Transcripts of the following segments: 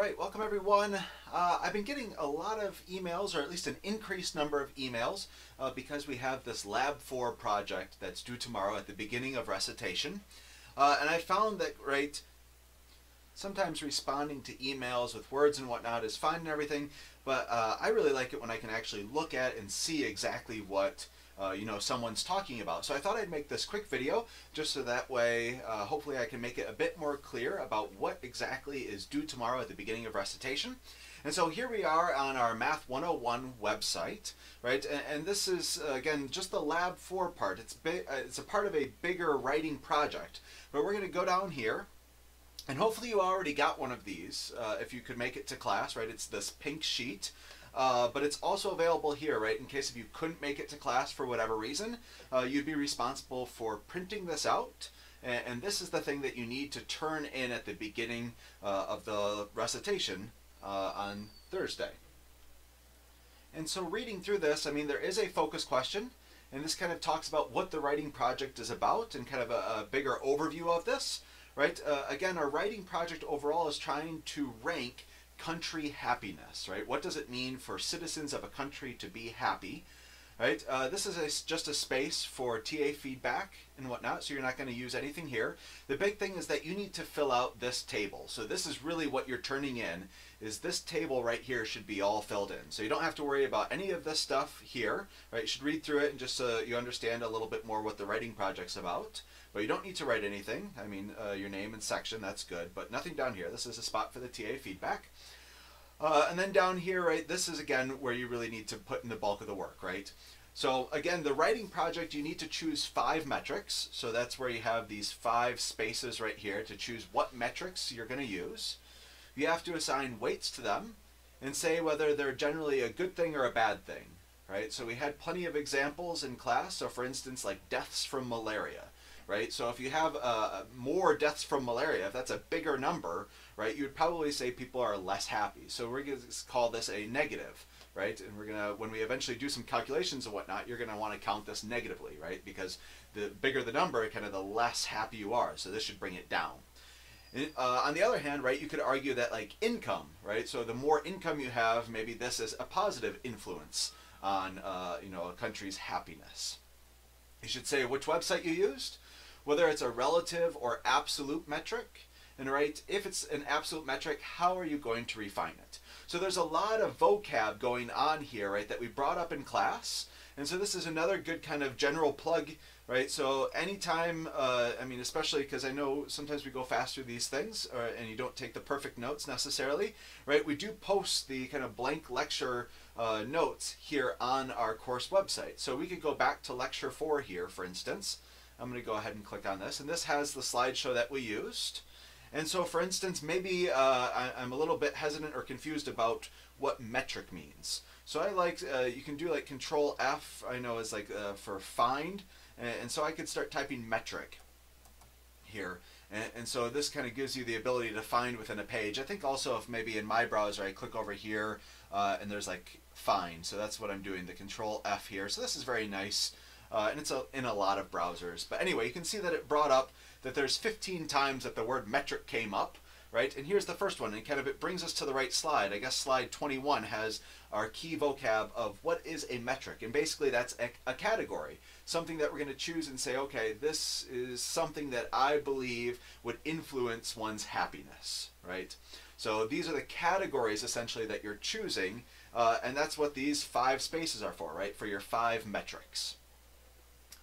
right, welcome everyone. Uh, I've been getting a lot of emails, or at least an increased number of emails, uh, because we have this Lab 4 project that's due tomorrow at the beginning of recitation. Uh, and I found that, right, sometimes responding to emails with words and whatnot is fine and everything, but uh, I really like it when I can actually look at and see exactly what uh, you know someone's talking about. So I thought I'd make this quick video just so that way uh, hopefully I can make it a bit more clear about what exactly is due tomorrow at the beginning of recitation. And so here we are on our Math 101 website, right? And, and this is, uh, again, just the Lab 4 part. It's, uh, it's a part of a bigger writing project. But we're going to go down here, and hopefully you already got one of these, uh, if you could make it to class, right? It's this pink sheet. Uh, but it's also available here, right? In case if you couldn't make it to class for whatever reason, uh, you'd be responsible for printing this out. And, and, this is the thing that you need to turn in at the beginning uh, of the recitation uh, on Thursday. And so reading through this, I mean, there is a focus question. And this kind of talks about what the writing project is about and kind of a, a bigger overview of this, right? Uh, again, our writing project overall is trying to rank country happiness, right? What does it mean for citizens of a country to be happy, right? Uh, this is a, just a space for TA feedback and whatnot, so you're not going to use anything here. The big thing is that you need to fill out this table. So this is really what you're turning in, is this table right here should be all filled in. So you don't have to worry about any of this stuff here, right? You should read through it and just so you understand a little bit more what the writing project's about. But you don't need to write anything. I mean, uh, your name and section, that's good, but nothing down here. This is a spot for the TA feedback. Uh, and then down here, right, this is again where you really need to put in the bulk of the work, right? So again, the writing project, you need to choose five metrics. So that's where you have these five spaces right here to choose what metrics you're going to use. You have to assign weights to them and say whether they're generally a good thing or a bad thing, right? So we had plenty of examples in class. So for instance, like deaths from malaria right? So if you have uh, more deaths from malaria, if that's a bigger number, right, you would probably say people are less happy. So we're going to call this a negative, right? And we're going to, when we eventually do some calculations and whatnot, you're going to want to count this negatively, right? Because the bigger the number, kind of the less happy you are. So this should bring it down. Uh, on the other hand, right, you could argue that like income, right? So the more income you have, maybe this is a positive influence on, uh, you know, a country's happiness. You should say which website you used, whether it's a relative or absolute metric. And right, if it's an absolute metric, how are you going to refine it? So there's a lot of vocab going on here, right, that we brought up in class. And so this is another good kind of general plug, right? So anytime, uh, I mean, especially because I know sometimes we go fast through these things or, and you don't take the perfect notes necessarily, right? We do post the kind of blank lecture uh, notes here on our course website. So we could go back to lecture four here, for instance, I'm going to go ahead and click on this. And this has the slideshow that we used. And so, for instance, maybe uh, I, am a little bit hesitant or confused about what metric means. So I like, uh, you can do like control F, I know is like uh, for find. And, so I could start typing metric here. And, and so this kind of gives you the ability to find within a page. I think also if maybe in my browser I click over here uh, and there's like find. So that's what I'm doing, the control F here. So this is very nice. Uh, and it's a, in a lot of browsers. But anyway, you can see that it brought up that there's 15 times that the word metric came up, right? And here's the first one, and kind of it brings us to the right slide. I guess slide 21 has our key vocab of what is a metric, and basically that's a, a category, something that we're going to choose and say, okay, this is something that I believe would influence one's happiness, right? So these are the categories essentially that you're choosing, uh, and that's what these five spaces are for, right? For your five metrics.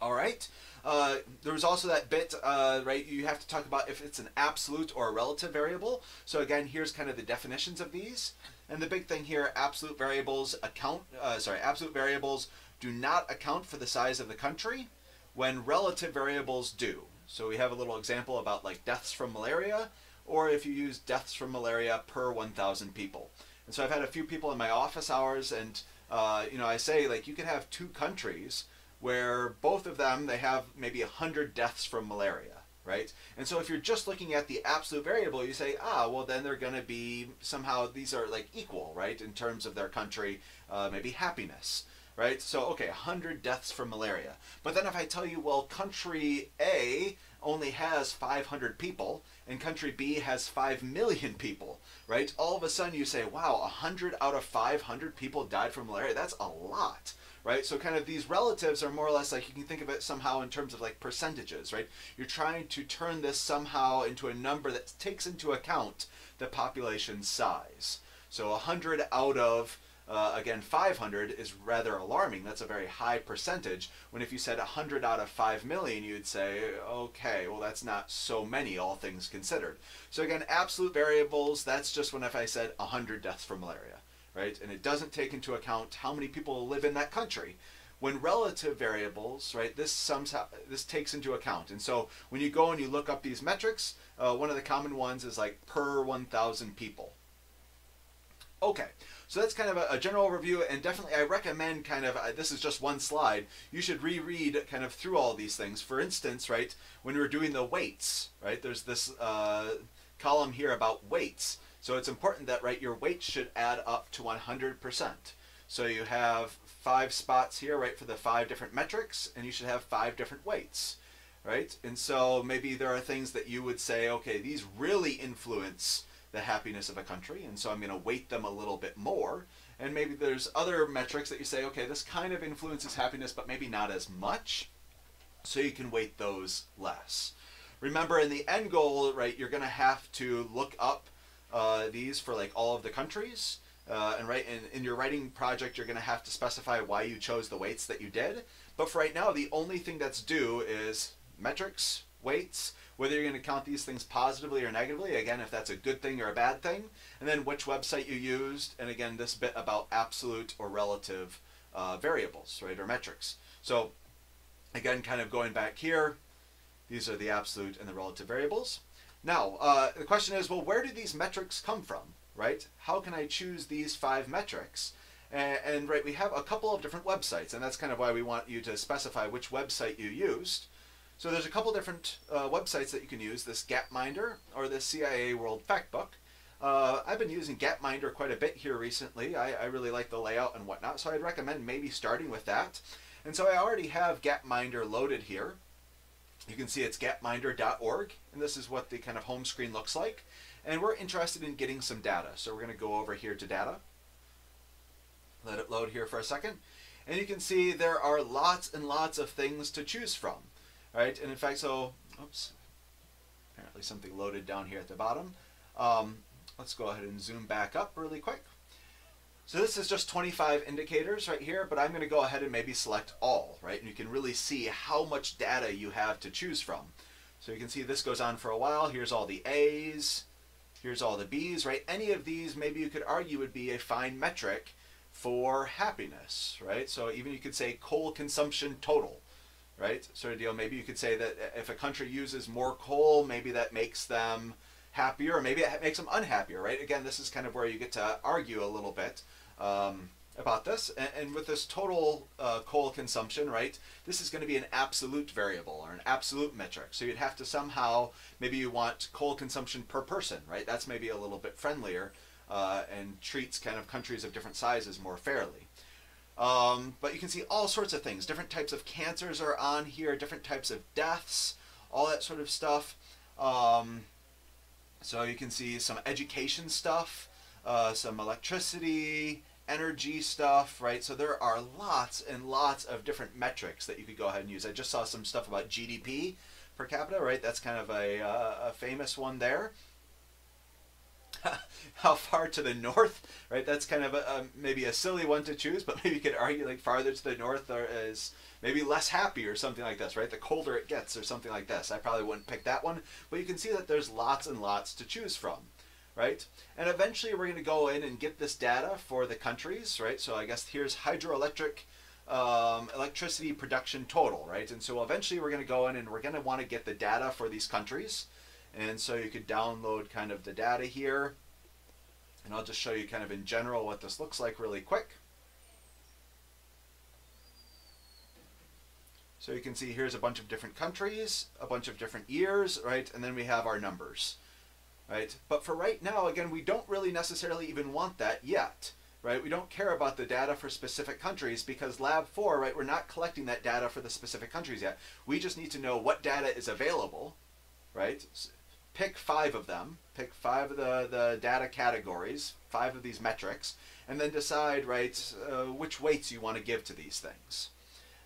All right. Uh, there was also that bit, uh, right? You have to talk about if it's an absolute or a relative variable. So again, here's kind of the definitions of these. And the big thing here, absolute variables account, uh, sorry, absolute variables do not account for the size of the country when relative variables do. So we have a little example about like deaths from malaria, or if you use deaths from malaria per 1,000 people. And so I've had a few people in my office hours and, uh, you know, I say like you can have two countries where both of them they have maybe 100 deaths from malaria right? And so if you're just looking at the absolute variable you say ah well then they're going to be somehow these are like equal right in terms of their country uh, maybe happiness right? So okay 100 deaths from malaria. But then if i tell you well country a only has 500 people and country B has 5 million people, right? All of a sudden you say, wow, 100 out of 500 people died from malaria. That's a lot, right? So kind of these relatives are more or less like you can think of it somehow in terms of like percentages, right? You're trying to turn this somehow into a number that takes into account the population size. So 100 out of uh, again, 500 is rather alarming. That's a very high percentage. When if you said 100 out of 5 million, you'd say, okay, well, that's not so many, all things considered. So again, absolute variables, that's just when if I said 100 deaths from malaria, right? And it doesn't take into account how many people live in that country. When relative variables, right, this sums this takes into account. And so when you go and you look up these metrics, uh, one of the common ones is like per 1,000 people. Okay, so that's kind of a, a general overview, and definitely I recommend kind of, uh, this is just one slide, you should reread kind of through all these things. For instance, right, when we are doing the weights, right, there's this uh, column here about weights. So it's important that, right, your weights should add up to 100%. So you have five spots here, right, for the five different metrics, and you should have five different weights, right? And so maybe there are things that you would say, okay, these really influence the happiness of a country, and so I'm going to weight them a little bit more. And maybe there's other metrics that you say, okay, this kind of influences happiness, but maybe not as much, so you can weight those less. Remember, in the end goal, right, you're going to have to look up uh, these for like all of the countries. Uh, and right in, in your writing project, you're going to have to specify why you chose the weights that you did. But for right now, the only thing that's due is metrics, weights, whether you're going to count these things positively or negatively, again, if that's a good thing or a bad thing, and then which website you used, and again, this bit about absolute or relative uh, variables, right, or metrics. So again, kind of going back here, these are the absolute and the relative variables. Now, uh, the question is, well, where do these metrics come from, right? How can I choose these five metrics? And, and, right, we have a couple of different websites, and that's kind of why we want you to specify which website you used. So there's a couple different uh, websites that you can use, this Gapminder or this CIA World Factbook. Uh, I've been using Gapminder quite a bit here recently. I, I, really like the layout and whatnot, so I'd recommend maybe starting with that. And so I already have Gapminder loaded here. You can see it's gapminder.org, and this is what the kind of home screen looks like. And we're interested in getting some data, so we're going to go over here to data. Let it load here for a second. And you can see there are lots and lots of things to choose from right? And in fact, so, oops, apparently something loaded down here at the bottom. Um, let's go ahead and zoom back up really quick. So this is just 25 indicators right here, but I'm going to go ahead and maybe select all, right? And you can really see how much data you have to choose from. So you can see this goes on for a while. Here's all the A's. Here's all the B's, right? Any of these, maybe you could argue, would be a fine metric for happiness, right? So even you could say coal consumption total, right? Sort of deal. Maybe you could say that if a country uses more coal, maybe that makes them happier, or maybe it makes them unhappier, right? Again, this is kind of where you get to argue a little bit um, about this. And, and, with this total uh, coal consumption, right, this is going to be an absolute variable or an absolute metric. So you'd have to somehow, maybe you want coal consumption per person, right? That's maybe a little bit friendlier uh, and treats kind of countries of different sizes more fairly. Um, but you can see all sorts of things. Different types of cancers are on here, different types of deaths, all that sort of stuff. Um, so you can see some education stuff, uh, some electricity, energy stuff, right? So there are lots and lots of different metrics that you could go ahead and use. I just saw some stuff about GDP per capita, right? That's kind of a, uh, a famous one there. how far to the north, right? That's kind of a, a, maybe a silly one to choose, but maybe you could argue like farther to the north or is maybe less happy or something like this, right? The colder it gets or something like this. I probably wouldn't pick that one, but you can see that there's lots and lots to choose from, right? And eventually we're going to go in and get this data for the countries, right? So I guess here's hydroelectric um, electricity production total, right? And so eventually we're going to go in and we're going to want to get the data for these countries. And so you could download kind of the data here. And I'll just show you kind of in general what this looks like really quick. So you can see here's a bunch of different countries, a bunch of different years, right? And then we have our numbers, right? But for right now, again, we don't really necessarily even want that yet right? We don't care about the data for specific countries because Lab 4, right, we're not collecting that data for the specific countries yet. We just need to know what data is available, right? Pick five of them, pick five of the, the data categories, five of these metrics, and then decide, right, uh, which weights you want to give to these things.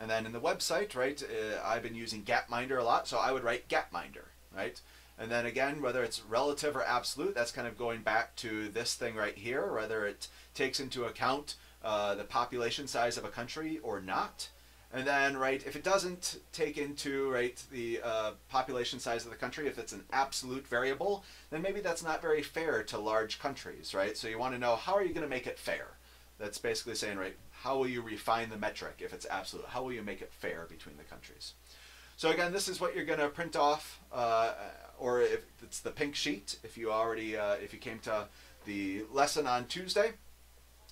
And then in the website, right, uh, I've been using Gapminder a lot, so I would write Gapminder, right? And then again, whether it's relative or absolute, that's kind of going back to this thing right here, whether it takes into account uh, the population size of a country or not. And then, right, if it doesn't take into, right, the uh, population size of the country, if it's an absolute variable, then maybe that's not very fair to large countries, right? So you want to know how are you going to make it fair? That's basically saying, right, how will you refine the metric if it's absolute? How will you make it fair between the countries? So again, this is what you're going to print off, uh, or if it's the pink sheet, if you already, uh, if you came to the lesson on Tuesday.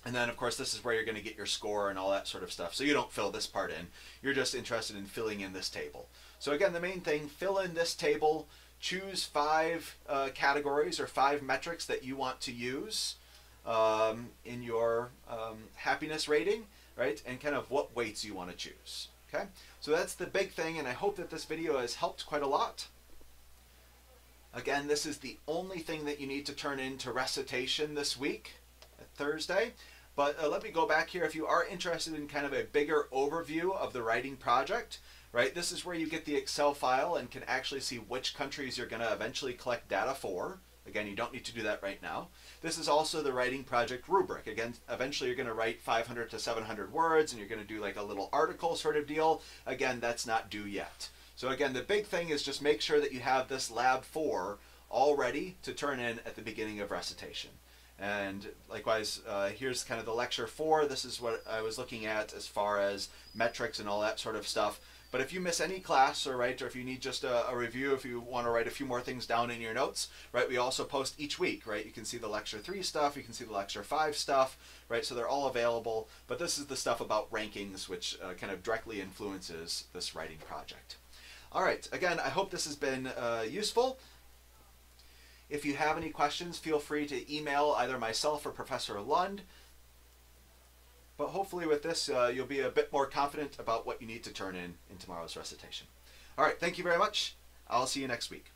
And then, of course, this is where you're going to get your score and all that sort of stuff. So you don't fill this part in. You're just interested in filling in this table. So again, the main thing, fill in this table, choose five uh, categories or five metrics that you want to use um, in your um, happiness rating, right? And kind of what weights you want to choose, okay? So that's the big thing, and I hope that this video has helped quite a lot. Again, this is the only thing that you need to turn into recitation this week, Thursday. But uh, let me go back here. If you are interested in kind of a bigger overview of the writing project, right, this is where you get the Excel file and can actually see which countries you're going to eventually collect data for. Again, you don't need to do that right now. This is also the writing project rubric. Again, eventually you're going to write 500 to 700 words and you're going to do like a little article sort of deal. Again, that's not due yet. So again, the big thing is just make sure that you have this lab 4 all ready to turn in at the beginning of recitation. And likewise, uh, here's kind of the lecture 4. This is what I was looking at as far as metrics and all that sort of stuff. But if you miss any class, or right, or if you need just a, a, review, if you want to write a few more things down in your notes, right, we also post each week, right? You can see the lecture three stuff, you can see the lecture five stuff, right? So they're all available. But this is the stuff about rankings, which uh, kind of directly influences this writing project. All right, again, I hope this has been uh, useful. If you have any questions, feel free to email either myself or Professor Lund. But hopefully with this, uh, you'll be a bit more confident about what you need to turn in in tomorrow's recitation. All right, thank you very much. I'll see you next week.